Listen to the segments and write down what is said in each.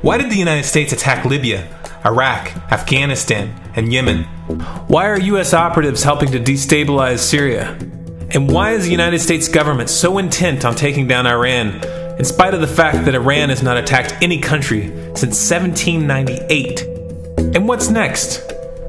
Why did the United States attack Libya, Iraq, Afghanistan, and Yemen? Why are U.S. operatives helping to destabilize Syria? And why is the United States government so intent on taking down Iran, in spite of the fact that Iran has not attacked any country since 1798? And what's next?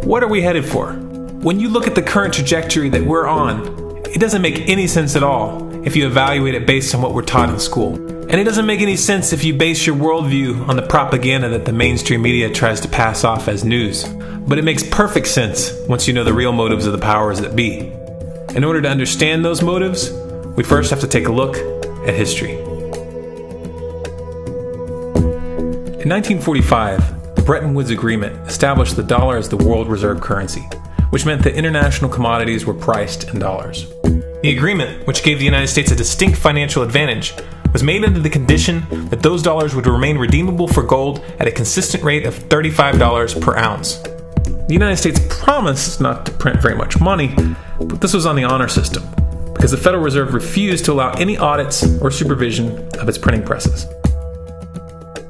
What are we headed for? When you look at the current trajectory that we're on, it doesn't make any sense at all if you evaluate it based on what we're taught in school. And it doesn't make any sense if you base your worldview on the propaganda that the mainstream media tries to pass off as news. But it makes perfect sense once you know the real motives of the powers that be. In order to understand those motives, we first have to take a look at history. In 1945, the Bretton Woods Agreement established the dollar as the world reserve currency, which meant that international commodities were priced in dollars. The agreement, which gave the United States a distinct financial advantage, was made under the condition that those dollars would remain redeemable for gold at a consistent rate of $35 per ounce. The United States promised not to print very much money, but this was on the honor system, because the Federal Reserve refused to allow any audits or supervision of its printing presses.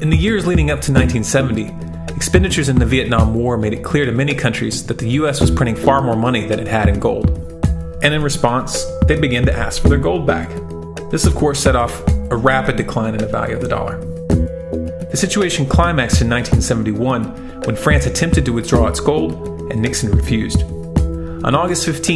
In the years leading up to 1970, expenditures in the Vietnam War made it clear to many countries that the US was printing far more money than it had in gold. And in response, they began to ask for their gold back. This, of course, set off a rapid decline in the value of the dollar. The situation climaxed in 1971 when France attempted to withdraw its gold and Nixon refused. On August 15,